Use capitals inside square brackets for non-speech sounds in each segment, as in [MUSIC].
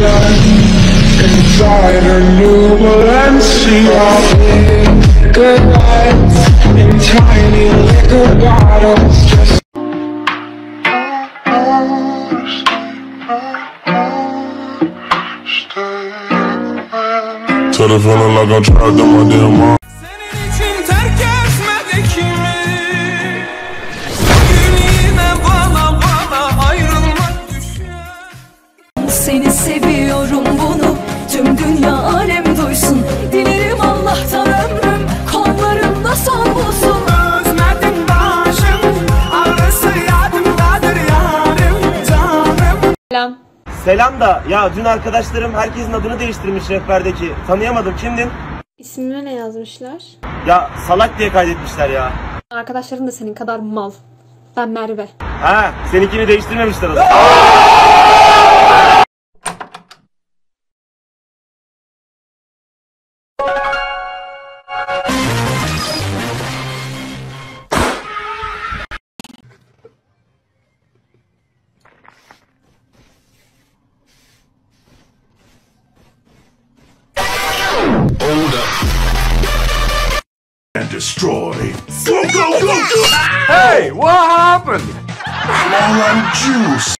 sun inside her new Valencia. Good lights in tiny liquor bottles. Just Tell the feeling like I tried in my damn mind. Selam da ya dün arkadaşlarım herkesin adını değiştirmiş rehberdeki. Tanıyamadım kimdin? İsmime ne yazmışlar? Ya salak diye kaydetmişler ya. Arkadaşların da senin kadar mal. Ben Merve. Ha seninkini değiştirmemişler o zaman. [LAUGHS] destroy. Go, go, go, go! Hey, what happened? Melon juice.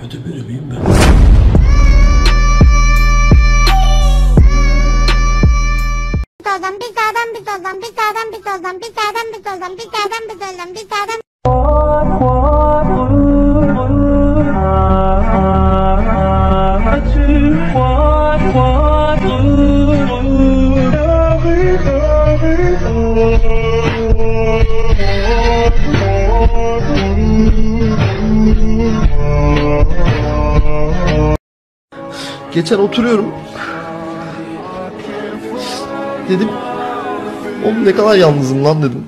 Kötü biri miyim ben? Bir bir bir bir bir bir bir bir bir. Geçen oturuyorum. Dedim oğlum ne kadar yalnızım lan dedim.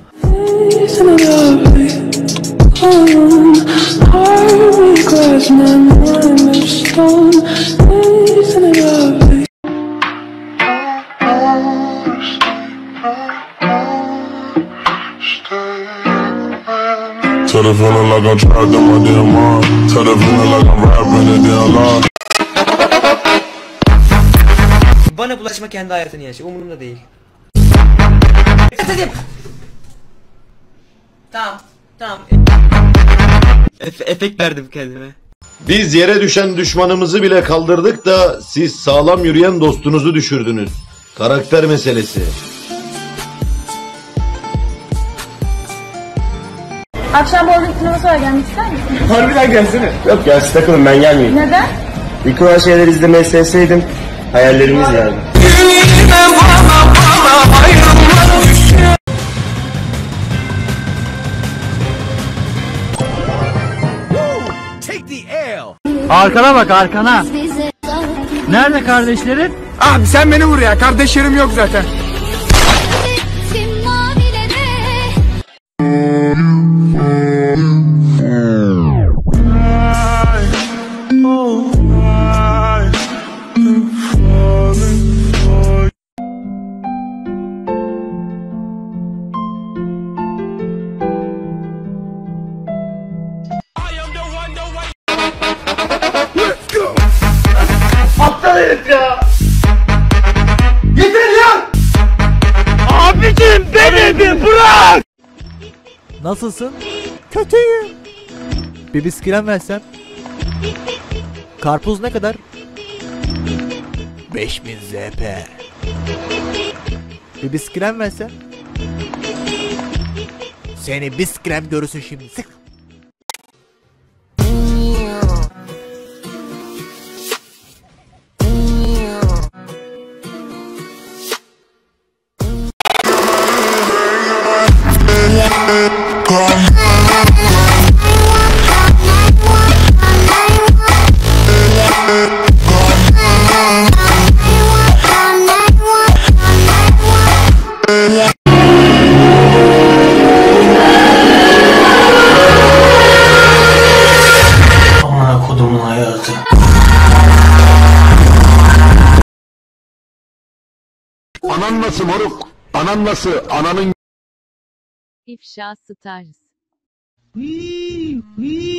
The feeling like I'm trapped in my damn mind. Tell the feeling like I'm rapping a damn lie. Bana bulaşma kendi hayatını yaşa. Umurumda değil. Dedim. Tamam. Tamam. Efe- efekt verdim kendime. Biz yere düşen düşmanımızı bile kaldırdık da siz sağlam yürüyen dostunuzu düşürdünüz. Karakter meselesi. Akşam bowling turnuvası var gelmek ister misin? Harbiden gelsene. Yok ya siz takılın ben gelmeyeyim. Neden? İlk olan şeyleri izlemeyi sevseydim hayallerimiz yani. Arkana bak arkana. Nerede kardeşlerin? Abi sen beni vur ya kardeşlerim yok zaten Nasılsın? Kötüyüm. Bir bisküven versem. Karpuz ne kadar? 5000 ZP. Bir bisküven versem. Seni bisküven görürsün şimdi. Sık. Anan nasıl? Ananın İfşa Stars. Hii, hii.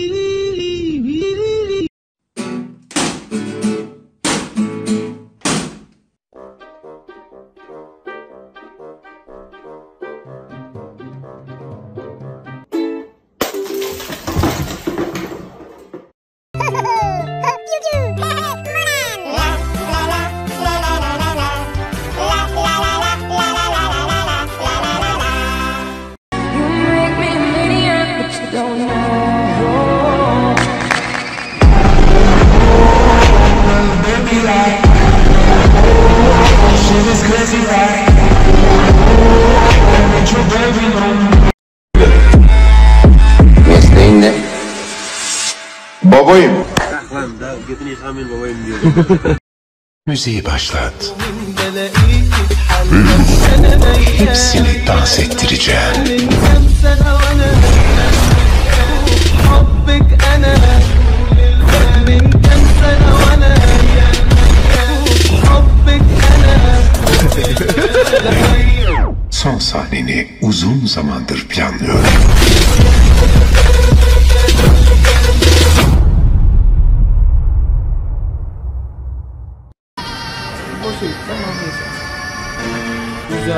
Babayım. Lan daha götünü yıkamayın babayım diyor. Müziği başlat. Hepsini dans ettireceğim. Son sahneni uzun zamandır planlıyorum.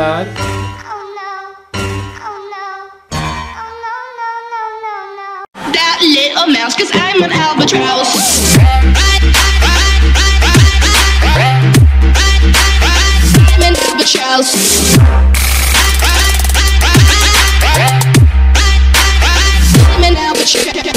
Güzel. That little mouse, I'm an albatross. I'm an albatross. I'm an albatross.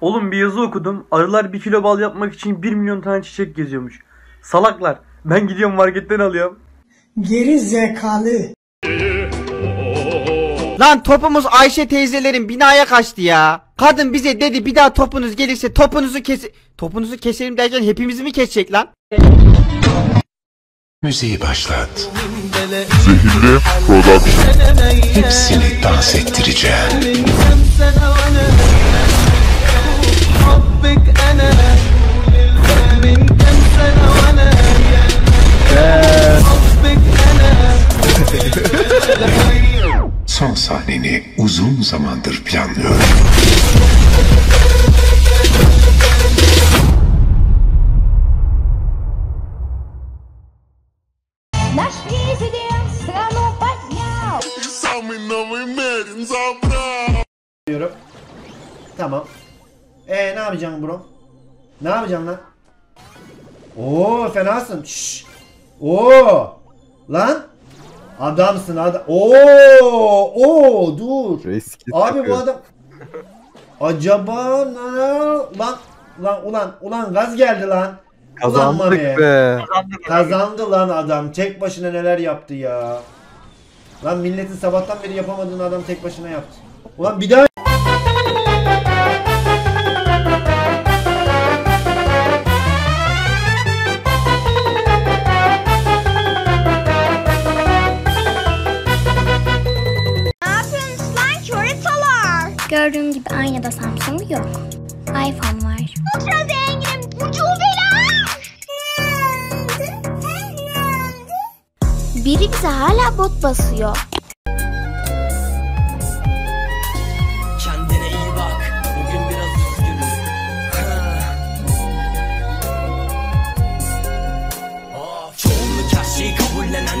Oğlum bir yazı okudum. Arılar bir kilo bal yapmak için 1 milyon tane çiçek geziyormuş. Salaklar. Ben gidiyorum marketten alıyorum. Geri zekalı. Lan topumuz Ayşe teyzelerin binaya kaçtı ya. Kadın bize dedi bir daha topunuz gelirse topunuzu kes... Topunuzu keselim derken hepimizi mi kesecek lan? Müziği başlat. Zehirli Production. Hepsini dans ettireceğim. [LAUGHS] Son sahneni uzun zamandır planlıyorum. Наш президент страну поднял. Diyorum. Tamam. Ee ne yapacaksın bro? Ne yapacaksın lan? Oo fenasın. Şşş. Oo. Lan. Adamsın adam. Oo. Oo dur. Abi bu adam. Acaba lan lan lan ulan ulan gaz geldi lan. Ulan Mami. Kazandı lan adam. Tek başına neler yaptı ya. Lan milletin sabahtan beri yapamadığını adam tek başına yaptı. Ulan bir daha Aynada Samsung yok. iPhone var. Ultra zenginim ucubeler. Biri bize hala bot basıyor. Kendine iyi bak. Bugün biraz üzgünüm. Of, [LAUGHS] çoğunluk her şeyi kabullenen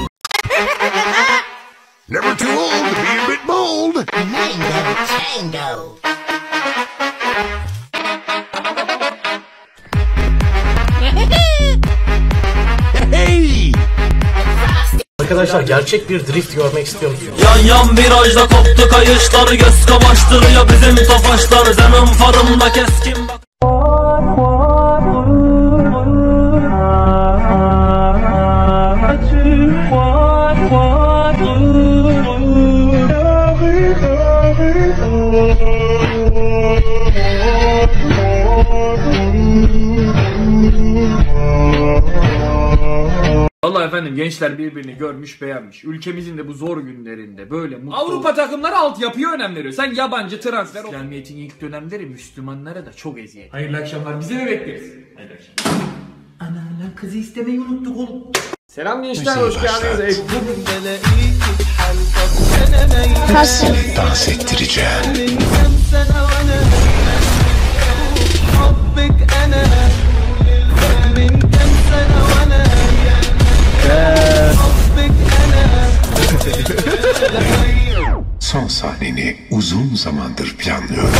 Never too old to be a bit bold. Hey! Arkadaşlar gerçek bir drift görmek istiyor musunuz? Yan yan virajda koptu kayışlar Göz kamaştırıyor bizim tofaşlar Zemin farımda keskin gençler birbirini görmüş beğenmiş. Ülkemizin de bu zor günlerinde böyle mutlu... Avrupa takımları altyapıya önem veriyor. Sen yabancı transfer. İslamiyet'in ilk dönemleri Müslümanlara da çok eziyet. Hayırlı akşamlar. Bizi mi bekleriz? Hayırlı akşamlar. Ana lan kızı istemeyi unuttuk oğlum. Selam gençler hoş geldiniz. Hepsini dans ettireceğim. Son son sahneni uzun zamandır planlıyorum.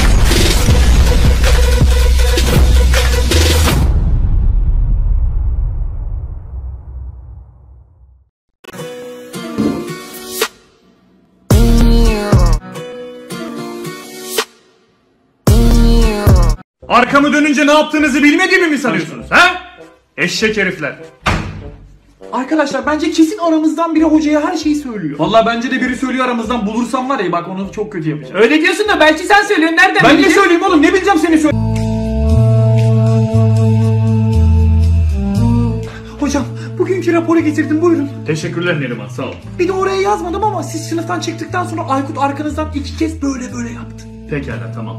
Arkamı dönünce ne yaptığınızı bilmediğimi mi sanıyorsunuz ha? Eşek herifler. Arkadaşlar bence kesin aramızdan biri hocaya her şeyi söylüyor. Vallahi bence de biri söylüyor aramızdan bulursam var ya bak onu çok kötü yapacağım. Öyle diyorsun da belki sen söylüyorsun nereden Ben ne söyleyeyim oğlum ne bileceğim seni söyle. Hocam bugünkü raporu getirdim buyurun. Teşekkürler Neriman sağ ol. Bir de oraya yazmadım ama siz sınıftan çıktıktan sonra Aykut arkanızdan iki kez böyle böyle yaptı. Pekala tamam.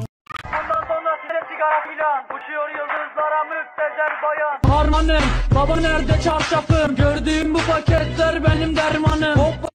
anam Baba nerede çarşafım? Gördüğüm bu paketler benim dermanım. Hoppa.